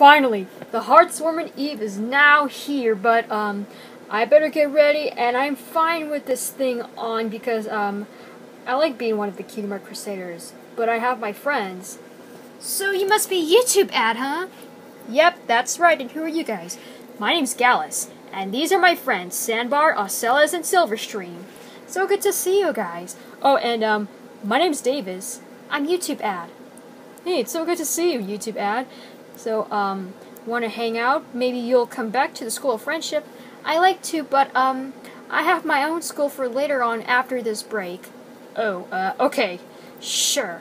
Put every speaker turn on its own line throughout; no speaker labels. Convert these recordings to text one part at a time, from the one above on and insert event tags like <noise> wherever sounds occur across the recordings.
Finally, the Hearth's Warming Eve is now here, but um, I better get ready, and I'm fine with this thing on because um, I like being one of the Kingdom Hearts Crusaders, but I have my friends.
So you must be YouTube ad, huh?
Yep, that's right. And who are you guys? My name's Gallus, and these are my friends Sandbar, Ocellus, and Silverstream. So good to see you guys. Oh, and um, my name's Davis. I'm YouTube ad. Hey, it's so good to see you, YouTube ad. So, um, want to hang out? Maybe you'll come back to the School of Friendship. I like to, but, um, I have my own school for later on after this break. Oh, uh, okay. Sure.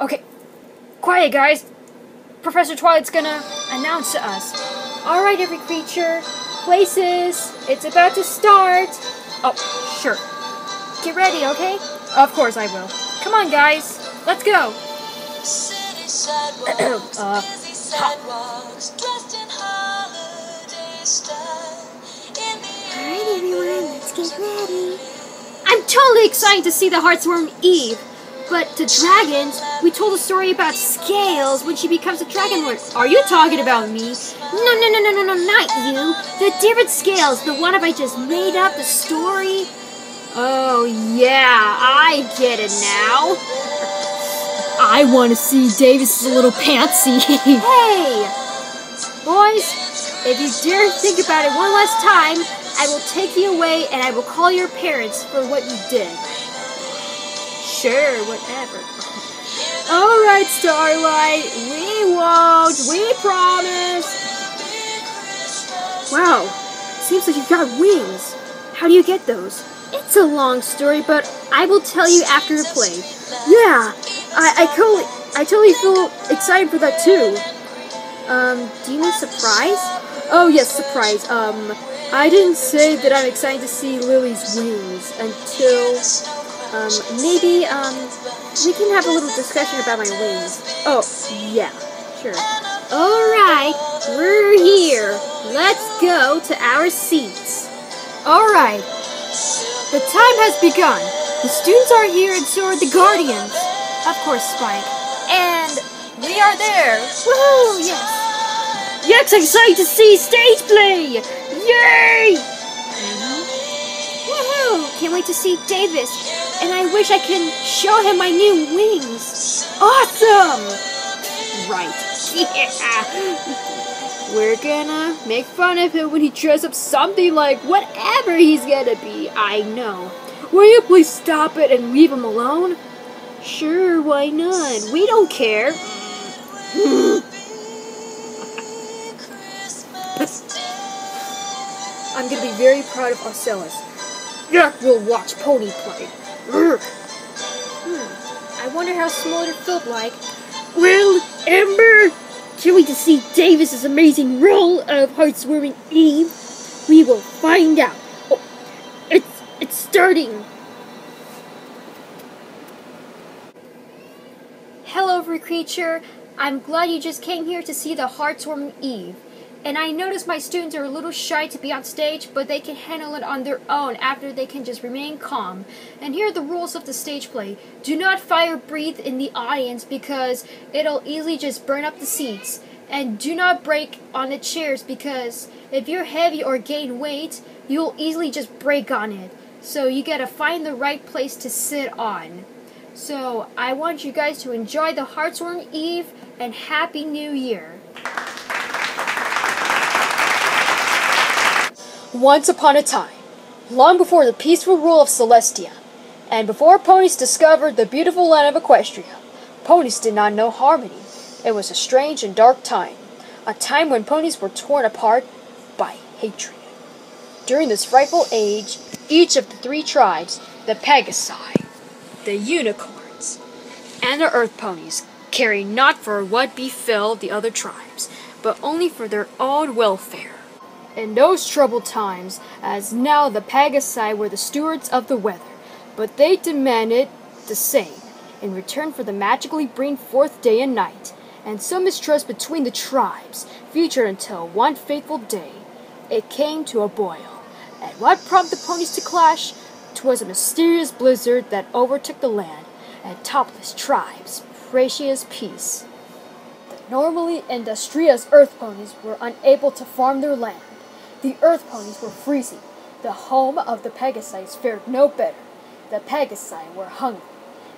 Okay. Quiet, guys. Professor Twilight's gonna announce to us. Alright, every creature. Places. It's about to start. Oh, sure. Get ready, okay? Of course I will. Come on, guys. Let's go. <coughs> uh,
Alright everyone, let's get ready.
I'm totally excited to see the Hearth's Warming Eve. But to dragons, we told a story about Scales when she becomes a dragon lord. Are you talking about me? No, no, no, no, no, no, not you. The different Scales, the one I just made up, the story.
Oh, yeah, I get it now. I want to see Davis's little pantsy. <laughs>
hey! Boys, if you dare think about it one last time, I will take you away and I will call your parents for what you did.
Sure, whatever. <laughs> Alright, Starlight, we won't, we promise.
Wow, seems like you've got wings. How do you get those? It's a long story, but I will tell you after the play. Yeah, I, I totally, I totally feel excited for that too. Um, do you mean surprise?
Oh yes, surprise. Um, I didn't say that I'm excited to see Lily's wings until, um, maybe, um, we can have a little discussion about my wings. Oh, yeah, sure.
Alright, we're here. Let's go to our seats.
Alright, the time has begun. The students are here and so are the guardians. Of course, Spike. And we are there.
Woohoo, yes.
Yes, excited to see stage play. Yay!
Woohoo! Can't wait to see Davis. And I wish I can show him my new wings.
Awesome! Right. <laughs> Yeah. We're gonna make fun of him when he dresses up something like whatever he's gonna be. I know. Will you please stop it and leave him alone? Sure, why not? We don't care. I'm gonna be very proud of Ocellus. Yeah, we'll watch Pony play.
Hmm. I wonder how small it felt like.
Well, Ember, can't wait to see Davis's amazing role of Hearth's Warming Eve. We will find out. Oh, it's it's starting.
Hello, every creature. I'm glad you just came here to see the Hearth's Warming Eve. And I notice my students are a little shy to be on stage, but they can handle it on their own after they can just remain calm. And here are the rules of the stage play. Do not fire breathe in the audience because it'll easily just burn up the seats. And do not break on the chairs because if you're heavy or gain weight, you'll easily just break on it. So you gotta find the right place to sit on. So I want you guys to enjoy the Hearth's Warming Eve and Happy New Year.
Once upon a time, long before the peaceful rule of Celestia, and before ponies discovered the beautiful land of Equestria, ponies did not know harmony. It was a strange and dark time, a time when ponies were torn apart by hatred. During this frightful age, each of the three tribes, the Pegasi, the Unicorns, and the Earth Ponies, cared not for what befell the other tribes, but only for their own welfare. In those troubled times, as now the Pegasi were the stewards of the weather, but they demanded the same in return for the magically bring forth day and night, and some mistrust between the tribes featured until one fateful day it came to a boil. And what prompted the ponies to clash? 'Twas a mysterious blizzard that overtook the land and topless tribes, precious peace. The Normally, Industria's Earth ponies were unable to farm their land. The Earth ponies were freezing. The home of the Pegasites fared no better. The Pegasi were hungry,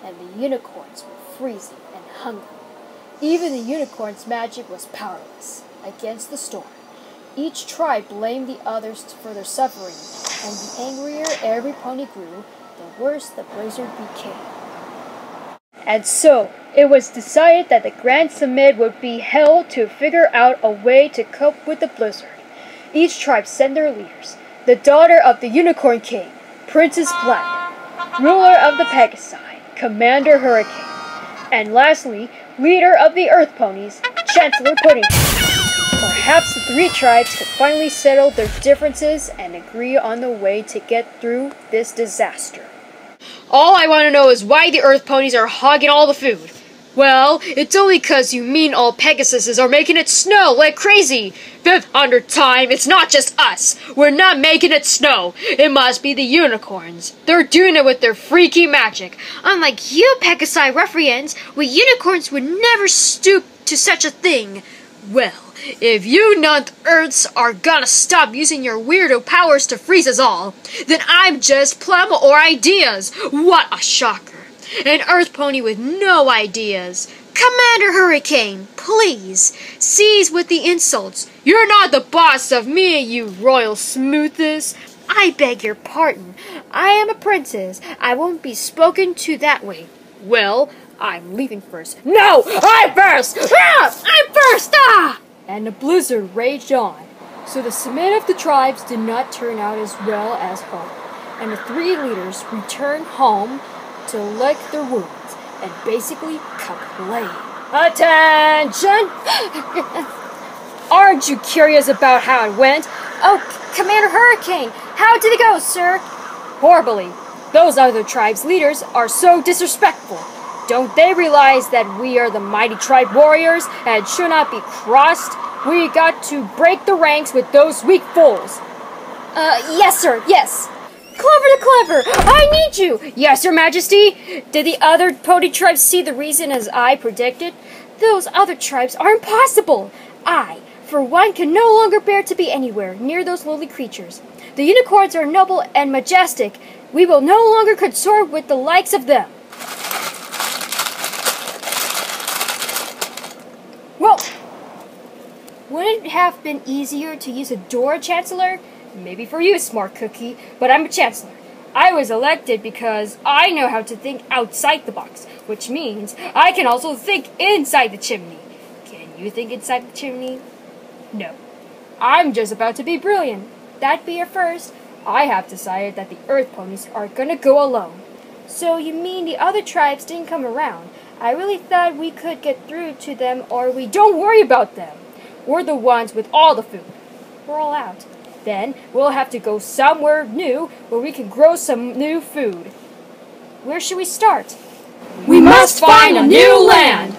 and the unicorns were freezing and hungry. Even the unicorn's magic was powerless against the storm. Each tribe blamed the others for their suffering, and the angrier every pony grew, the worse the blizzard became. And so, it was decided that the Grand Summit would be held to figure out a way to cope with the blizzard. Each tribe sent their leaders. The daughter of the Unicorn King, Princess Black, ruler of the Pegasi, Commander Hurricane, and lastly, leader of the Earth Ponies, Chancellor Pudding. Perhaps the three tribes could finally settle their differences and agree on the way to get through this disaster. All I want to know is why the Earth Ponies are hogging all the food. Well, it's only 'cause you mean all Pegasuses are making it snow like crazy. Fifth hundred time, it's not just us. We're not making it snow. It must be the unicorns. They're doing it with their freaky magic.
Unlike you, Pegasi ruffians, we unicorns would never stoop to such a thing.
Well, if you Ninth Earths are gonna stop using your weirdo powers to freeze us all, then I'm just plum or ideas. What a shocker. An Earth Pony with no ideas.
Commander Hurricane, please, cease with the insults.
You're not the boss of me, you royal smoothest.
I beg your pardon. I am a princess. I won't be spoken to that way.
Well, I'm leaving first. No! I'm first! Ah! I'm first! Ah! And the blizzard raged on. So the summit of the tribes did not turn out as well as hoped. And the three leaders returned home to lick their wounds and basically complain. Attention! <laughs> Aren't you curious about how it went?
Oh, Commander Hurricane, how did it go, sir?
Horribly. Those other tribes' leaders are so disrespectful. Don't they realize that we are the mighty tribe warriors and should not be crossed? We got to break the ranks with those weak fools.
Uh, yes, sir, yes.
Clover the Clever! I need you! Yes, Your Majesty! Did the other pony tribes see the reason as I predicted?
Those other tribes are impossible! I, for one, can no longer bear to be anywhere near those lowly creatures. The unicorns are noble and majestic. We will no longer consort with the likes of them.
Well, wouldn't it have been easier to use a door, Chancellor? Maybe for you, smart cookie, but I'm a chancellor. I was elected because I know how to think outside the box, which means I can also think inside the chimney. Can you think inside the chimney? No. I'm just about to be brilliant. That be your first. I have decided that the Earth Ponies are gonna go alone.
So you mean the other tribes didn't come around? I really thought we could get through to them or we
don't worry about them. We're the ones with all the food. We're all out. Then we'll have to go somewhere new where we can grow some new food. Where should we start?
We must find a new land!